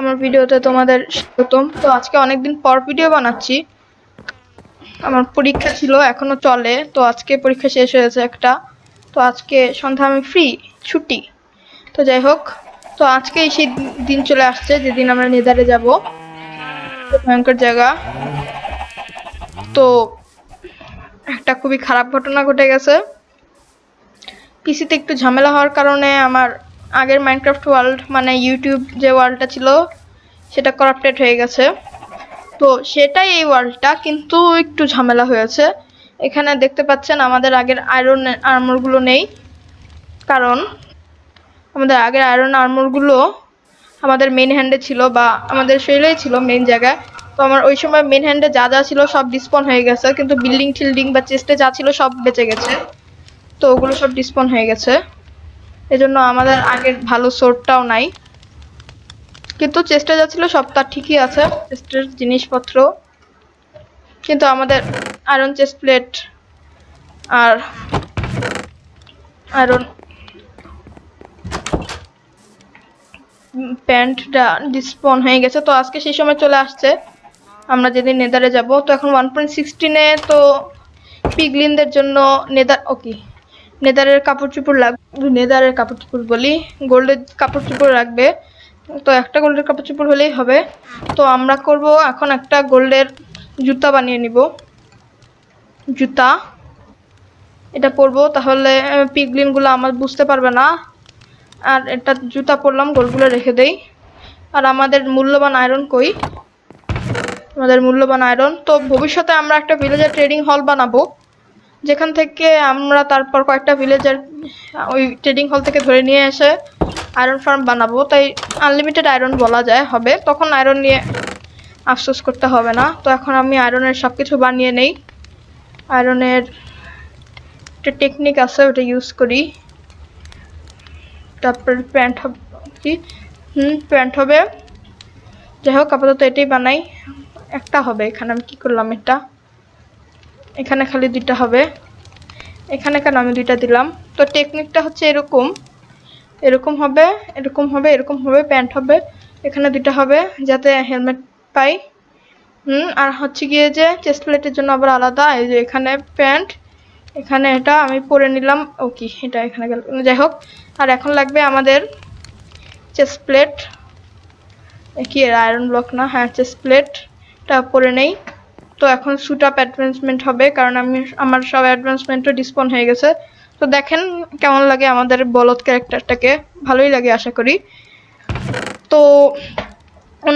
আমার ভিডিওতে তোমাদের স্বাগতম। তো আজকে অনেকদিন পর ভিডিও বানাচ্ছি। আমার পরীক্ষা ছিল, এখনও চলে। তো আজকে পরীক্ষা শেষ হয়েছে একটা। তো আজকে সন্ধ্যা আমি ফ্রি ছুটি। তো যাই হোক, তো আজকেই সেই দিন চলে আসছে, যেদিন আমরা নেদারে যাব। ভয়ঙ্কর জায়গা। তো একটা খুবই খারাপ ঘটনা ঘটে গেছে। পিসিতে একটু ঝামেলা হওয়ার কারণে আমার আগের মাইনক্রাফট ওয়ার্ল্ড মানে ইউটিউব যে ওয়ার্ল্ডটা ছিল, সেটা করাপ্টেড হয়ে গেছে। তো সেটাই এই ওয়ার্ল্ডটা কিন্তু একটু ঝামেলা হয়েছে। এখানে দেখতে পাচ্ছেন আমাদের আগের আয়রন আর্মরগুলো নেই। কারণ আমাদের আগের আয়রন আর্মরগুলো আমাদের মেন হ্যান্ডে ছিল বা আমাদের শরীরেই ছিল মেন জায়গায়। তো আমার ওই সময় মেন হ্যান্ডে যা যা ছিল সব ডিসপন হয়ে গেছে, কিন্তু বিল্ডিং টিল্ডিং বা চেস্টে যা ছিল সব বেঁচে গেছে। তো ওগুলো সব ডিসপন হয়ে গেছে। এজন্য আমাদের আগের ভালো সোর্টটাও নাই। কিন্তু চেষ্টা যাচ্ছিল, সব তার ঠিকই আছে চেস্টের জিনিসপত্র। কিন্তু আমাদের আয়রন চেস্ট প্লেট আর আয়রন প্যান্টটা ডিসপন হয়ে গেছে। তো আজকে সেই সময় চলে আসছে। আমরা যেদিন নেদারে যাব, তো এখন ওয়ান পয়েন্ট সিক্সটিনে তো পিগলিনদের জন্য নেদার ওকে নেদারের কাপড় চোপড় লাগবে নেদারের কাপড় চোপড় বলি, গোল্ডের কাপড় চোপড় রাখবে। তো একটা গোল্ডের কাপড় চোপড় হলেই হবে। তো আমরা করব এখন একটা গোল্ডের জুতা বানিয়ে নিব। জুতা। এটা পরবো, তাহলে পিগলিনগুলো আমার বুঝতে পারবে না। আর এটা জুতা পরলাম, গোলগুলো রেখে দেই। আর আমাদের মূল্যবান আয়রন কই? আমাদের মূল্যবান আয়রন। তো ভবিষ্যতে আমরা একটা ভিলেজের ট্রেডিং হল বানাবো। যেখান থেকে আমরা তারপর কয়েকটা ভিলেজের ওই ট্রেডিং হল থেকে ধরে নিয়ে এসে আয়রন ফার্ম বানাবো। তাই আনলিমিটেড আয়রন বলা যায়, হবে। তখন আয়রন নিয়ে আফসোস করতে হবে না। তো এখন আমি আয়রনের সব কিছু বানিয়ে নেই। আয়রনের একটা টেকনিক আছে, ওটা ইউজ করি। তারপর প্যান্ট হবে হুম প্যান্ট হবে। যাই হোক, আপাতত এটাই বানাই। একটা হবে এখানে, আমি কী করলাম এটা? এখানে খালি দুইটা হবে। এখানে কেন আমি দুইটা দিলাম? তো টেকনিকটা হচ্ছে এরকম। এরকম হবে এরকম হবে এরকম হবে প্যান্ট হবে, এখানে দুইটা হবে যাতে হেলমেট পাই। হুম, আর হচ্ছে গিয়ে যে চেস্ট প্লেটের জন্য আবার আলাদা, এই যে এখানে প্যান্ট এখানে এটা আমি পরে নিলাম। ও কি, এটা এখানে গেল। যাই হোক, আর এখন লাগবে আমাদের চেস্ট প্লেট কি আয়রন ব্লক না? হ্যাঁ চেস্ট প্লেটটা পরে নেই। তো এখন শুট আপ অ্যাডভান্সমেন্ট হবে, কারণ আমি আমার সব অ্যাডভান্সমেন্টও ডিসপন হয়ে গেছে। তো দেখেন কেমন লাগে আমাদের বলদ ক্যারেক্টারটাকে। ভালোই লাগে আশা করি। তো,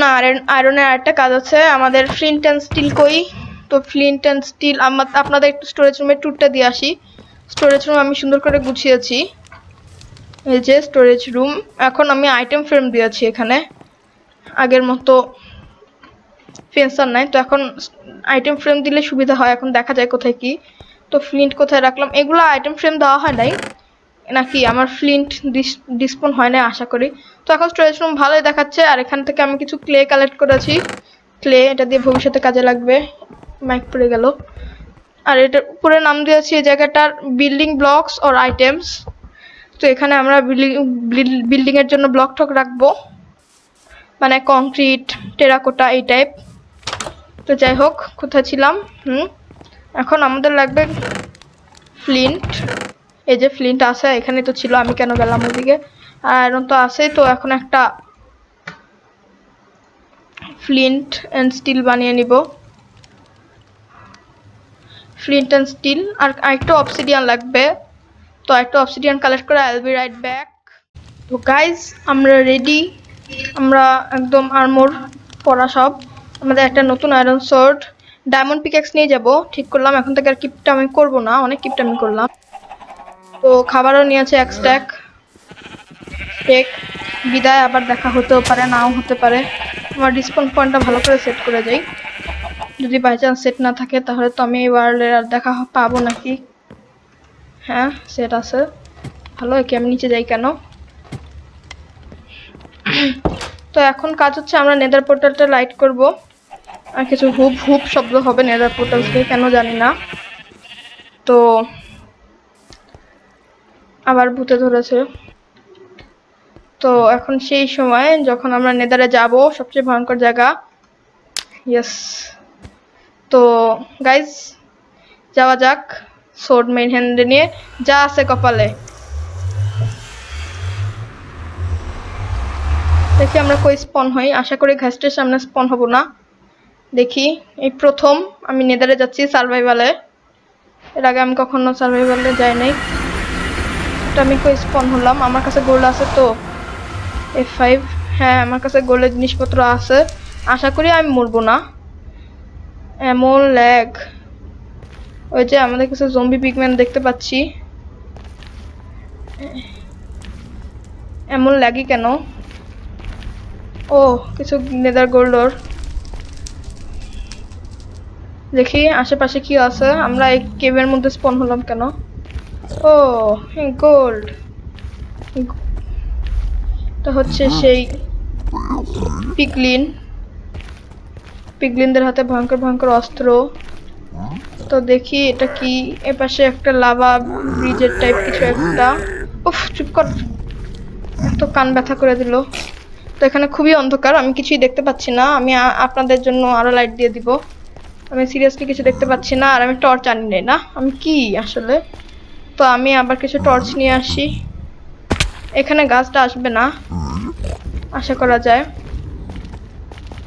না, আয়রন, আয়রনের আরেকটা কাজ আছে। আমাদের ফ্লিন্ট অ্যান্ড স্টিল কই? তো ফ্লিন্ট অ্যান্ড স্টিল আমার আপনাদের একটু স্টোরেজ রুমের ট্যুরটা দিয়ে আসি। স্টোরেজ রুম আমি সুন্দর করে গুছিয়েছি। এই যে স্টোরেজ রুম এখন আমি আইটেম ফ্রেম দিয়েছি এখানে। আগের মতো ফেন্সার নাই, তো এখন আইটেম ফ্রেম দিলে সুবিধা হয়। এখন দেখা যায় কোথায় কি। তো ফ্লিন্ট কোথায় রাখলাম? এগুলো আইটেম ফ্রেম দেওয়া হয় নাই। নাকি আমার ফ্লিন্ট ডিসপন হয় না আশা করি। তো এখন স্টোরেজ রুম ভালোই দেখাচ্ছে। আর এখান থেকে আমি কিছু ক্লে কালেক্ট করেছি। ক্লে এটা দিয়ে ভবিষ্যতে কাজে লাগবে। মাইক পড়ে গেল। আর এটার উপরে নাম দিয়েছি এই জায়গাটার বিল্ডিং ব্লকস অর আইটেমস তো এখানে আমরা বিল্ডিং বিল্ডিং এর জন্য ব্লক ঠক রাখব। মানে কংক্রিট টেরাকোটা এই টাইপ তো যাই হোক, কোথায় ছিলাম? হুম? এখন আমাদের লাগবে ফ্লিন্ট। এই যে ফ্লিন্ট আছে, এখানে তো ছিল, আমি কেন গেলাম ওদিকে? আর আয়রন তো আছেই তো, এখন একটা ফ্লিন্ট অ্যান্ড স্টিল বানিয়ে নিব। ফ্লিন্ট অ্যান্ড স্টিল, আর আরেকটু অবসিডিয়ান লাগবে। তো একটা অবসিডিয়ান কালেক্ট করে আইল বি রাইট ব্যাক তো গাইজ আমরা রেডি আমরা একদম আর্মোর পরা সব। আমাদের একটা নতুন আয়রন সোর্ড ডায়মন্ড পিক্যাক্স নিয়ে যাব। ঠিক করলাম, এখন থেকে আর কিপটা আমি করব না, অনেক কিপটা আমি করলাম। তো খাবারও নিয়েছে এক স্ট্যাক টেক বিদায়, আবার দেখা হতেও পারে, নাও হতে পারে। আমার ডিসকাউন্ট পয়েন্টটা ভালো করে সেট করে যাই যদি বাই চান্স সেট না থাকে, তাহলে তো আমি এই ওয়ার্ল্ডের আর দেখা পাবো নাকি? হ্যাঁ সেট আছে। ভালো, একে আমি নিচে যাই কেন? তো এখন কাজ হচ্ছে আমরা নেদার পোর্টালটা লাইট করব। আর কিছু হুপ হুপ শব্দ হবে নেদার পোর্টাল থেকে, কেন জানি না। তো আবার ভূতে ধরেছে। তো এখন সেই সময় যখন আমরা নেদারে যাব, সবচেয়ে ভয়ঙ্কর জায়গা। ইয়েস তো গাইজ যাওয়া যাক। সোর্ড মেইন হ্যান্ডে নিয়ে। যা আছে কপালে। দেখি আমরা কই স্পন হই আশা করি ঘাসটির সামনে স্পন হব না। দেখি, এই প্রথম আমি নেদারে যাচ্ছি সার্ভাইভালে এর আগে আমি কখনো সার্ভাইভালে যাই নাই। এটা আমি কই স্পন হলাম? আমার কাছে গোল্ড আছে তো। এফ ফাইভ হ্যাঁ আমার কাছে গোল্ডের জিনিসপত্র আছে। আশা করি আমি মরবো না। এমন ল্যাগ ওই যে আমাদের কাছে জম্বি পিগম্যান দেখতে পাচ্ছি। এমন ল্যাগই কেন? ও কিছু নেদার গোল্ডর দেখি আশেপাশে কি আছে। আমরা এই কেবের মধ্যে স্পন হলাম কেন? ও গোল্ড। এটা হচ্ছে সেই পিকলিন। পিকলিনদের হাতে ভয়ঙ্কর ভয়ঙ্কর অস্ত্র। তো দেখি এটা কি। এপাশে একটা লাভা ব্রিজের টাইপ কিছু একটা। উফ চুপ কর। এত কান ব্যথা করে দিল। তো এখানে খুবই অন্ধকার, আমি কিছুই দেখতে পাচ্ছি না। আমি আপনাদের জন্য আরও লাইট দিয়ে দিব। আমি সিরিয়াসলি কিছু দেখতে পাচ্ছি না, আর আমি টর্চ আনি নাই না? আমি কি আসলে? তো আমি আবার কিছু টর্চ নিয়ে আসি। এখানে গাছটা আসবে না, আশা করা যায়।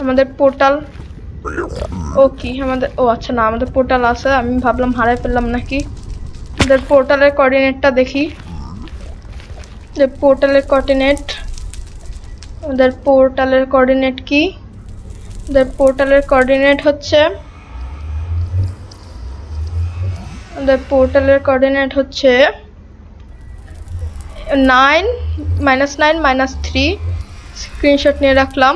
আমাদের পোর্টাল ও কি? আমাদের, ও আচ্ছা না, আমাদের পোর্টাল আছে, আমি ভাবলাম হারাই ফেললাম নাকি? আমাদের পোর্টালের কোঅর্ডিনেটটা দেখি। যে পোর্টালের কোঅর্ডিনেট আমাদের পোর্টালের কোঅর্ডিনেট কি? ওদের পোর্টালের কোঅর্ডিনেট হচ্ছে, ওদের পোর্টালের কোঅর্ডিনেট হচ্ছে nine minus nine minus three screenshot নিয়ে রাখলাম।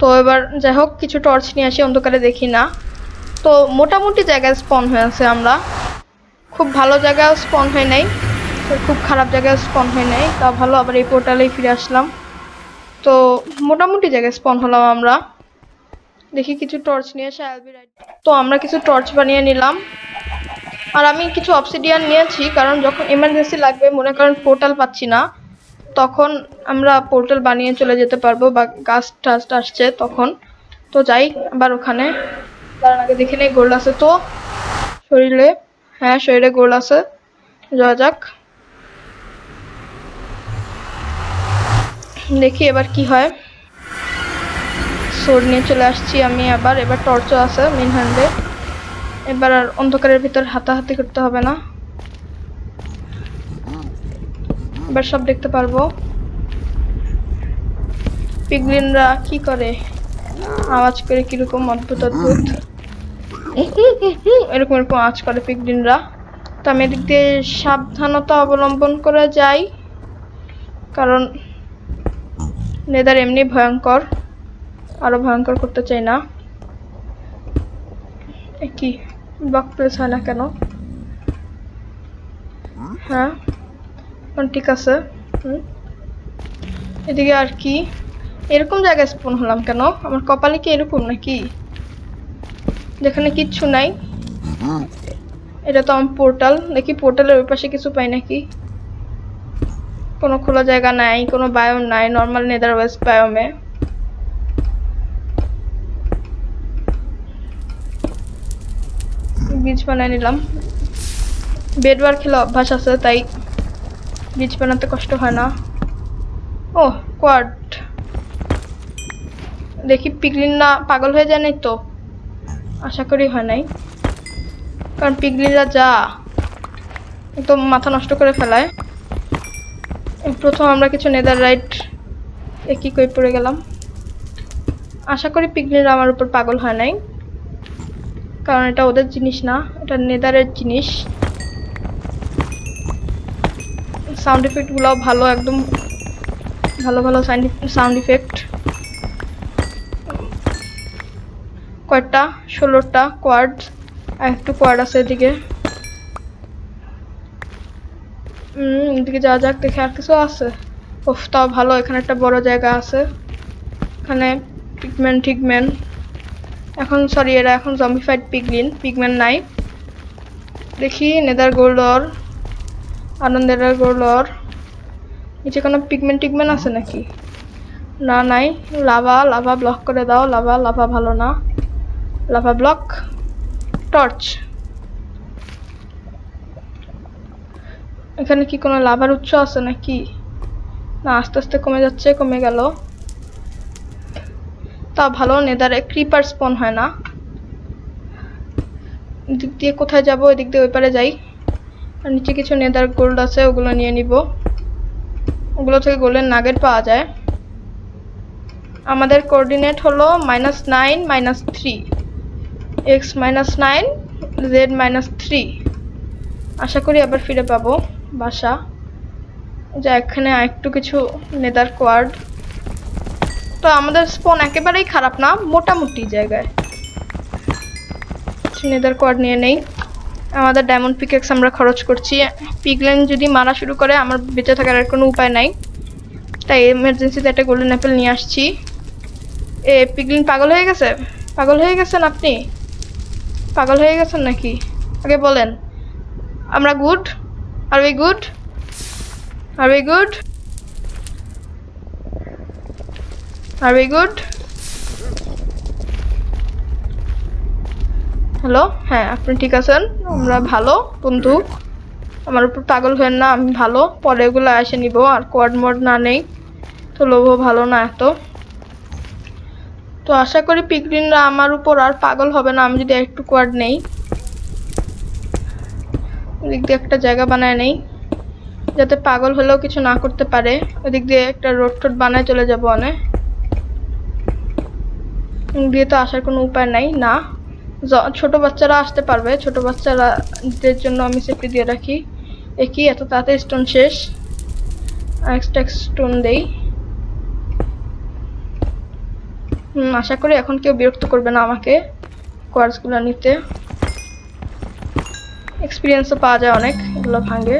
তো এবার যাই হোক, কিছু টর্চ নিয়ে আসি, অন্ধকারে দেখি না। তো মোটামুটি জায়গায় স্পন হয়ে আছে আমরা। খুব ভালো জায়গায় স্পন হয় নাই, খুব খারাপ জায়গায় স্পন হয় নাই। তা ভালো, আবার এই পোর্টালেই ফিরে আসলাম। তো মোটামুটি জায়গায় স্পন হলাম আমরা। দেখি কিছু টর্চ নিয়ে এসে be তো আমরা কিছু টর্চ বানিয়ে নিলাম। আর আমি কিছু অবসিডিয়ান নিয়েছি, কারণ যখন এমার্জেন্সি লাগবে, মনে করেন পোর্টাল পাচ্ছি না, তখন আমরা পোর্টাল বানিয়ে চলে যেতে পারব বা গাছ টাছ আসছে তখন। তো যাই, আবার ওখানে। তার আগে দেখে নেই, গোল্ড আছে তো। শরীরে হ্যাঁ শরীরে গোল্ড আছে। যাওয়া যাক। দেখি এবার কি হয়। সোর নিয়ে চলে আসছি আমি আবার, এবার টর্চও আছে মেন হ্যান্ডে এবার আর অন্ধকারের ভিতর হাতাহাতি করতে হবে না। এবার সব দেখতে পারব। পিগলিনরা কি করে? আওয়াজ করে কীরকম অদ্ভুত অদ্ভুত। এরকম এরকম আওয়াজ করে পিগলিনরা। তো আমি এদিক দিয়ে সাবধানতা অবলম্বন করে যাই। কারণ নেদার এমনি ভয়ঙ্কর আরও ভয়ঙ্কর করতে চাই না। কি? ব্লক প্লেস হয় না কেন? হ্যাঁ? ঠিক আছে। হুম। এদিকে আর কি? এরকম জায়গায় স্পন হলাম কেন? আমার কপালে কি এরকম নাকি? যেখানে কিচ্ছু নাই। এটা তো আমার পোর্টাল দেখি পোর্টালের ওই পাশে কিছু পাই নাকি? কোনো খোলা জায়গা নাই, কোনো বায়োম নাই নর্মাল নেদার ওয়েস্ট বায়োমে। বীজ বানিয়ে নিলাম। বেডবার খেলে অভ্যাস আছে, তাই বীজ বানাতে কষ্ট হয় না। ও কোয়াড দেখি পিগলিন না পাগল হয়ে যায় নাই তো? আশা করি হয় নাই। কারণ পিগলিনরা যা, একদম মাথা নষ্ট করে ফেলায়। প্রথম আমরা কিছু নেদার রাইট একই করে পড়ে গেলাম। আশা করি পিগলিনরা আমার উপর পাগল হয় নাই। কারণ এটা ওদের জিনিস না, এটা নেদারের জিনিস। সাউন্ড ইফেক্টগুলোও ভালো, একদম ভালো ভালো সাউন্ড ইফেক্ট কয়টা? ষোলোটা কোয়ার্ড একটু কোয়ার্ড আছে এদিকে হুম এদিকে যাওয়া যাক, দেখে আর কিছু আছে। ওফ তাও ভালো, এখানে একটা বড় জায়গা আছে। এখানে পিগম্যান ঠিকম্যান এখন সরি এরা এখন জম্বিফাইড পিগলিন পিগম্যান নাই। দেখি নেদার গোল্ডর আনন্দের গোল্ডর নিচে কোনো পিগমেন্ট টিগমেন্ট আছে নাকি? না, নাই। লাভা লাভা ব্লক করে দাও। লাভা লাভা ভালো না। লাভা ব্লক টর্চ এখানে কি কোনো লাভার উৎস আছে নাকি? না, আস্তে আস্তে কমে যাচ্ছে, কমে গেল। তা ভালো, নেদারে ক্রিপার স্পন হয় না। দিক দিয়ে কোথায় যাব? এদিক দিয়ে ওই পারে যাই। আর নিচে কিছু নেদার গোল্ড আছে, ওগুলো নিয়ে নিব। ওগুলো থেকে গোল্ডের নাগেট পাওয়া যায়। আমাদের কোঅর্ডিনেট হলো minus nine minus three X minus nine Z minus three আশা করি আবার ফিরে পাবো। বাসা। যা এখানে একটু কিছু নেদার কোয়ার্ড তো আমাদের স্পন একেবারেই খারাপ না, মোটামুটি জায়গায়। কিছু নেদার কোয়ার্ড নিয়ে নেই। আমাদের ডায়মন্ড পিকেক্স আমরা খরচ করছি। পিগলেন যদি মারা শুরু করে, আমার বেঁচে থাকার আর কোনো উপায় নাই। তাই এমার্জেন্সিতে একটা গোল্ডেন অ্যাপেল নিয়ে আসছি। এ পিগলিন পাগল হয়ে গেছে? পাগল হয়ে গেছেন আপনি? পাগল হয়ে গেছেন নাকি? আগে বলেন। আমরা good are we good are we good are we good hello হ্যাঁ আপনি ঠিক আছেন? আমরা ভালো, বন্ধু। আমার উপর পাগল হয়েন না, আমি ভালো। পরে এগুলো এসে নিব, আর কোয়াড মোড না নেই। তো লোভও ভালো না এত। তো আশা করি পিকরিনরা আমার উপর আর পাগল হবে না, আমি যদি একটু কোয়াড নেই। ওদিক দিয়ে একটা জায়গা বানায় নেই, যাতে পাগল হলেও কিছু না করতে পারে। ওদিক দিয়ে একটা রোড টোড বানায় চলে যাব অনেক দিয়ে তো আসার কোনো উপায় নাই, না। ছোট বাচ্চারা আসতে পারবে, ছোট বাচ্চারাদের জন্য আমি সেফটি দিয়ে রাখি। একই এত তাড়াতাড়ি স্টোন শেষ? এক্সট্রা স্টোন দেই। আশা করি এখন কেউ বিরক্ত করবে না আমাকে। কোয়ার্সগুলো নিতে। এক্সপিরিয়েন্সও পাওয়া যায় অনেক, এগুলো ভাঙে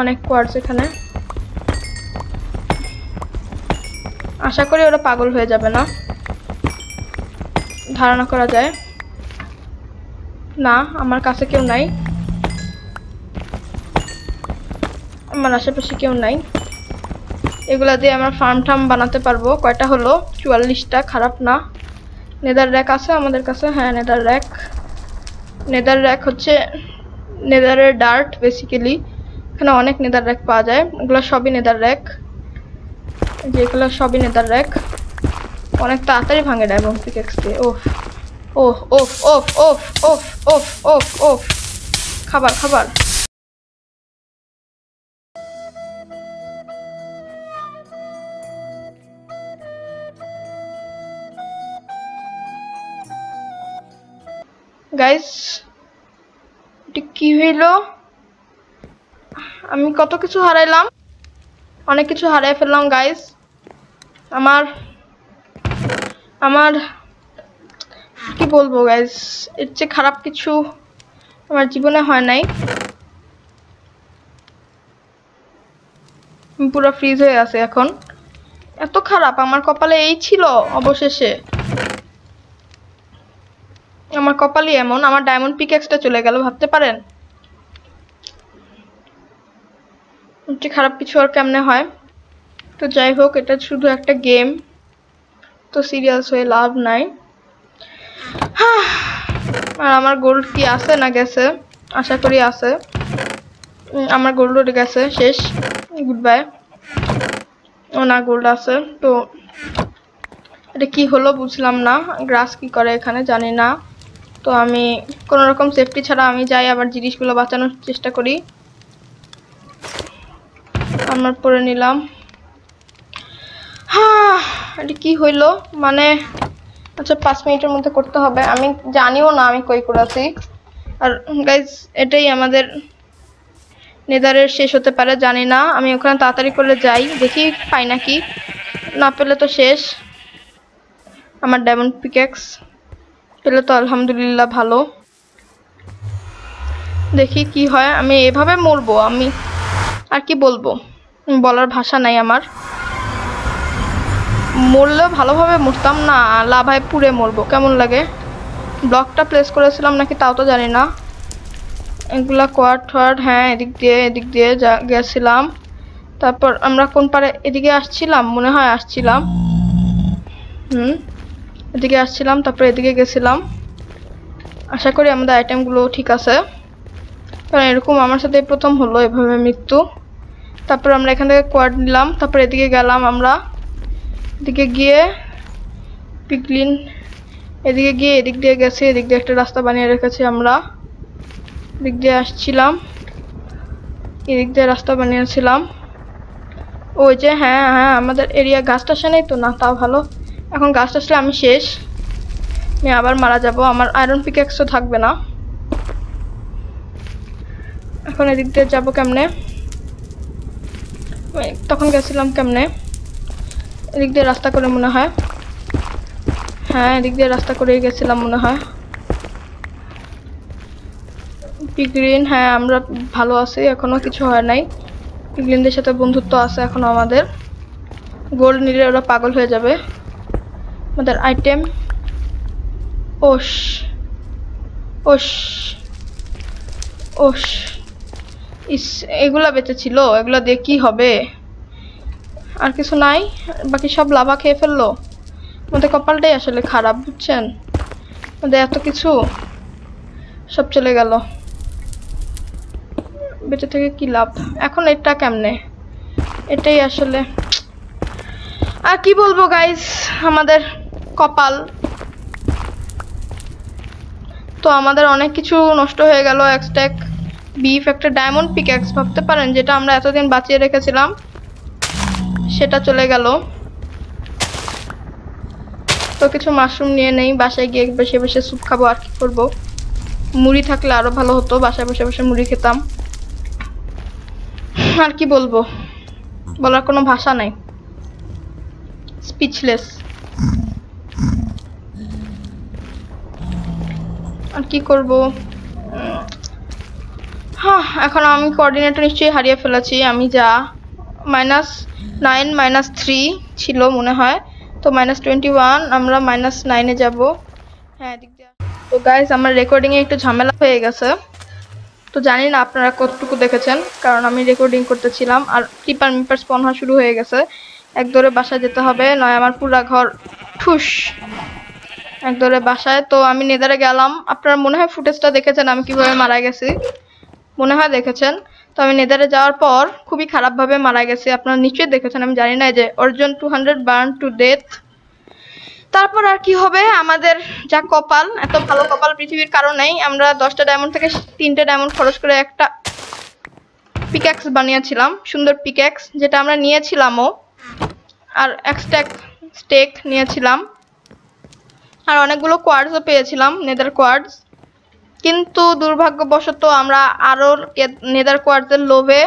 অনেক কোয়ার্স এখানে। আশা করি ওরা পাগল হয়ে যাবে না। ধারণা করা যায়। না, আমার কাছে কেউ নাই। আমার আশেপাশে কেউ নাই। এগুলা দিয়ে আমরা ফার্ম টার্ম বানাতে পারব। কয়টা হলো? চুয়াল্লিশটা, খারাপ না। নেদার র্যাক আছে আমাদের কাছে? হ্যাঁ নেদার র্যাক নেদার র্যাক হচ্ছে নেদারের ডার্ট বেসিক্যালি এখানে অনেক নেদার র্যাক পাওয়া যায়। ওগুলো সবই নেদার র্যাক যেগুলো সবই নেদার র্যাক অনেক তাড়াতাড়ি ভাঙে ডায়মন্ড পিকেক্স দিয়ে ওফ ওফ ওফ ওফ ওফ ওফ ওফ ওফ ওফ। খাবার খাবার। গাইস এটা কি হইল? আমি কত কিছু হারাইলাম, অনেক কিছু হারাই ফেললাম গাইস আমার আমার, কি বলব গাইস এর চেয়ে খারাপ কিছু আমার জীবনে হয় নাই। পুরো ফ্রিজ হয়ে আছে এখন। এত খারাপ, আমার কপালে এই ছিল অবশেষে। আমার কপালই এমন, আমার ডায়মন্ড পিকেক্সটা চলে গেল, ভাবতে পারেন? খারাপ কিছু আর কেমনে হয়? তো যাই হোক, এটা শুধু একটা গেম তো সিরিয়াস হয়ে লাভ নাই। আর আমার গোল্ড কি আছে না গেছে? আশা করি আছে। আমার গোল্ড উঠে গেছে, শেষ। গুড বাই ও না গোল্ড আছে, তো এটা কি হলো বুঝলাম না। গ্রাস কি করে এখানে জানি না। তো আমি কোনো রকম সেফটি ছাড়া আমি যাই আবার জিনিসগুলো বাঁচানোর চেষ্টা করি। আমার পরে নিলাম। হ্যাঁ এটা কি হইল? মানে আচ্ছা পাঁচ মিনিটের মধ্যে করতে হবে। আমি জানিও না আমি কই করেছি আর গাইজ এটাই আমাদের নেদারের শেষ হতে পারে, জানি না। আমি ওখানে তাড়াতাড়ি করে যাই, দেখি পাই নাকি। না পেলে তো শেষ। আমার ডায়মন্ড পিকেক্স পেলে তো আলহামদুলিল্লাহ ভালো। দেখি কি হয়, আমি এভাবে মরবো, আমি আর কি বলব? বলার ভাষা নাই আমার। মরলেও ভালোভাবে মরতাম না, লাভায় পুড়ে মরবো, কেমন লাগে? ব্লকটা প্লেস করেছিলাম নাকি তাও তো জানি না। এগুলা কোয়ার্ড টোয়ার্ড হ্যাঁ এদিক দিয়ে এদিক দিয়ে যা, গেছিলাম। তারপর আমরা কোন পারে এদিকে আসছিলাম, মনে হয় আসছিলাম। হুম? এদিকে আসছিলাম, তারপরে এদিকে গেছিলাম। আশা করি আমাদের আইটেমগুলো ঠিক আছে। কারণ এরকম আমার সাথে প্রথম হলো এভাবে মৃত্যু। তারপর আমরা এখান থেকে কোয়াড নিলাম, তারপর এদিকে গেলাম আমরা। এদিকে গিয়ে পিকলিন এদিকে গিয়ে এদিক দিয়ে গেছি, এদিক দিয়ে একটা রাস্তা বানিয়ে রেখেছি আমরা। এদিক দিয়ে আসছিলাম, এদিক দিয়ে রাস্তা বানিয়েছিলাম। ওই যে হ্যাঁ হ্যাঁ আমাদের এরিয়া গাছটা আসে নেই তো, না, তাও ভালো। এখন গাছ আসলে আমি শেষ। আমি আবার মারা যাব, আমার আয়রন পিকেক্স তো থাকবে না। এখন এদিক দিয়ে যাব কেমনে? তখন গেছিলাম কেমনে? এদিক দিয়ে রাস্তা করে মনে হয়। হ্যাঁ এদিক দিয়ে রাস্তা করেই গেছিলাম মনে হয়। পিগ্রিন হ্যাঁ আমরা ভালো আছি এখনও কিছু হয় নাই। পিগ্রিনদের সাথে বন্ধুত্ব আছে এখনও আমাদের। গোল্ড নিলে ওরা পাগল হয়ে যাবে। আমাদের আইটেম ওস ওস ওস ইস, এগুলা বেঁচেছিল, এগুলা দিয়ে কি হবে? আর কিছু নাই, বাকি সব লাভা খেয়ে ফেলল। আমাদের কপালটাই আসলে খারাপ, বুঝছেন? আমাদের এত কিছু সব চলে গেল। বেঁচে থেকে কি লাভ? এখন এটা কেমনে? এটাই আসলে। আর কি বলব গাইস আমাদের কপাল। তো আমাদের অনেক কিছু নষ্ট হয়ে গেল এক্সট্যাক বিফ একটা ডায়মন্ড পিক্যাক্স ভাবতে পারেন, যেটা আমরা এতদিন বাঁচিয়ে রেখেছিলাম। সেটা চলে গেল। তো কিছু মাশরুম নিয়ে নেই, বাসায় গিয়ে বসে বসে স্যুপ খাব, আর কি করব? মুড়ি থাকলে আরও ভালো হতো, বাসায় বসে বসে মুড়ি খেতাম। আর কি বলব? বলার কোনো ভাষা নাই। স্পিচলেস আর কি করব? হ্যাঁ এখন আমি কোঅর্ডিনেটর নিশ্চয়ই হারিয়ে ফেলেছি, আমি যা। মাইনাস নাইন মাইনাস থ্রি ছিল মনে হয়। তো মাইনাস টোয়েন্টি ওয়ান আমরা মাইনাস নাইনে যাব। হ্যাঁ এদিক দিয়ে। তো গাইজ আমার রেকর্ডিংয়ে একটু ঝামেলা হয়ে গেছে। তো জানি না আপনারা কতটুকু দেখেছেন, কারণ আমি রেকর্ডিং করতেছিলাম। আর টিপার মিপার স্পন হওয়া শুরু হয়ে গেছে। এক দৌড়ে বাসায় যেতে হবে, নয় আমার পুরা ঘর ঠুস। এক দৌড়ে বাসায়। তো আমি নেদারে গেলাম। আপনারা মনে হয় ফুটেজটা দেখেছেন আমি কীভাবে মারা গেছি? মনে হয় দেখেছেন। তো আমি নেদারে যাওয়ার পর খুবই খারাপভাবে মারা গেছি। আপনারা নিশ্চয়ই দেখেছেন, আমি জানি না যে Arjun two hundred burn to death তারপর আর কি হবে? আমাদের যা কপাল, এত ভালো কপাল পৃথিবীর কারণেই আমরা দশটা ডায়মন্ড থেকে তিনটে ডায়মন্ড খরচ করে একটা পিক্যাক্স বানিয়েছিলাম, সুন্দর পিক্যাক্স যেটা আমরা নিয়েছিলামও। আর এক্সট্যাক স্টেক নিয়েছিলাম। আর অনেকগুলো কোয়ার্ডসও পেয়েছিলাম নেদার কোয়ার্ডস কিন্তু দুর্ভাগ্যবশত আমরা আরও নেদার কোয়ার্ডসের লোভে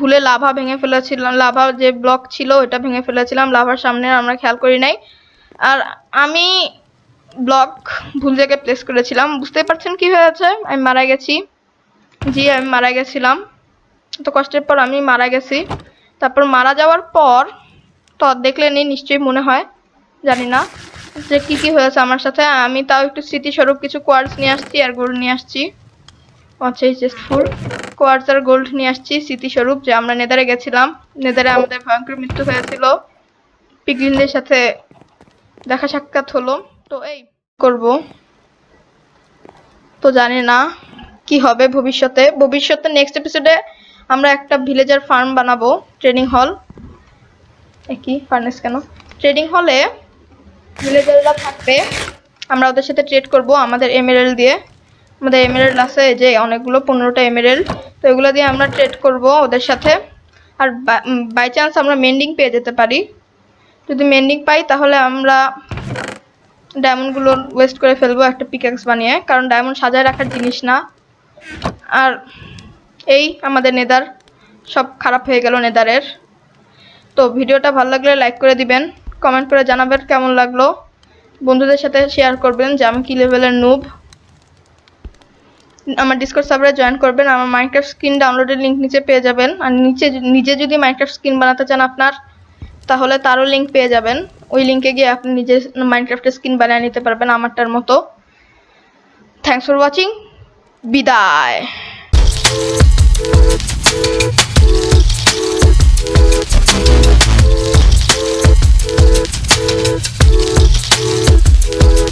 ভুলে লাভা ভেঙে ফেলেছিলাম, লাভা যে ব্লক ছিল ওটা ভেঙে ফেলেছিলাম, লাভার সামনে আমরা খেয়াল করি নাই। আর আমি ব্লক ভুল জায়গায় প্লেস করেছিলাম। বুঝতে পারছেন কি হয়েছে? আমি মারা গেছি। জি, আমি মারা গেছিলাম। তো কষ্টের পর আমি মারা গেছি। তারপর মারা যাওয়ার পর তো দেখলে নেই নিশ্চয়ই মনে হয়, জানি না। যে কি কি হয়েছে আমার সাথে, আমি তাও একটু স্মৃতিস্বরূপ কিছু কোয়ার্স নিয়ে আসছি আর গোল্ড নিয়ে আসছি। আচ্ছা জাস্ট ফুল কোয়ার্স আর গোল্ড নিয়ে আসছি, স্মৃতিস্বরূপ যে আমরা নেদারে গেছিলাম। নেদারে আমাদের ভয়ঙ্কর মৃত্যু হয়েছিল। পিগলিনদের সাথে দেখা সাক্ষাৎ হলো। তো এই করব। তো জানি না কি হবে ভবিষ্যতে। ভবিষ্যতে নেক্সট এপিসোডে আমরা একটা ভিলেজার ফার্ম বানাবো ট্রেনিং হল কি? ফার্নেস কেন? ট্রেডিং হলে ভিলেজাররা থাকবে, আমরা ওদের সাথে ট্রেড করব আমাদের এমএরএল দিয়ে। আমাদের এমএরএল আছে যে, অনেকগুলো, পনেরোটা এমএরএল তো এগুলো দিয়ে আমরা ট্রেড করব ওদের সাথে। আর বাই চান্স আমরা মেন্ডিং পেয়ে যেতে পারি। যদি মেন্ডিং পাই তাহলে আমরা ডায়মন্ডগুলো ওয়েস্ট করে ফেলব একটা পিকেক্স বানিয়ে, কারণ ডায়মন্ড সাজায় রাখার জিনিস না। আর এই আমাদের নেদার সব খারাপ হয়ে গেল নেদারের তো ভিডিওটা ভালো লাগলে লাইক করে দিবেন। কমেন্ট করে জানাবেন কেমন লাগল। বন্ধুদের সাথে শেয়ার করবেন যে আমি কী লেভেলের নুব আমার ডিসকর্ড সার্ভারে জয়েন করবেন, আমার মাইক্রাফট স্ক্রিন ডাউনলোডের লিঙ্ক নিচে পেয়ে যাবেন। আর নিচে নিজে যদি মাইক্রাফট স্ক্রিন বানাতে চান আপনার, তাহলে তারও লিঙ্ক পেয়ে যাবেন। ওই লিঙ্কে গিয়ে আপনি নিজে মাইনক্রাফ্টের স্ক্রিন বানিয়ে নিতে পারবেন আমারটার মতো। থ্যাংকস ফর ওয়াচিং বিদায়। Thank you.